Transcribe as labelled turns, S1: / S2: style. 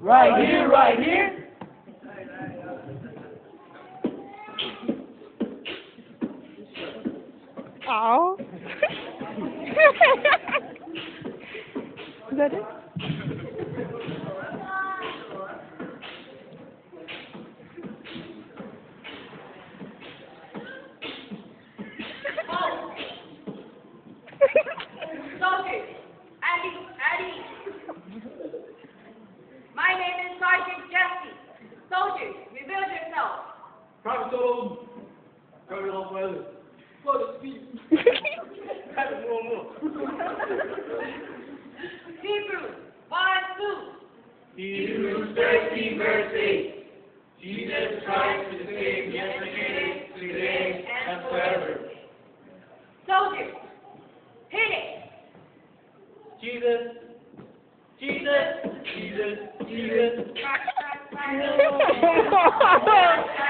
S1: Right here, right here.
S2: Oh. Is that it?
S1: Private solo. Private Rafael. For the speed. Private more more.
S3: Hebrews, one, two.
S1: Hebrews 13 verse 8. Jesus Christ is the same yesterday, today, and forever.
S3: Soldiers, hit it.
S1: Jesus, Jesus, Jesus, Jesus. Is